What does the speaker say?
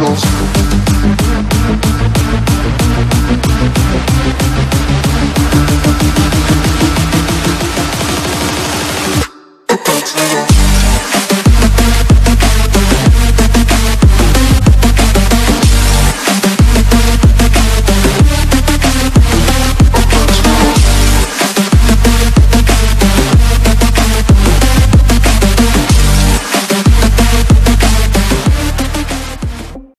Beatles.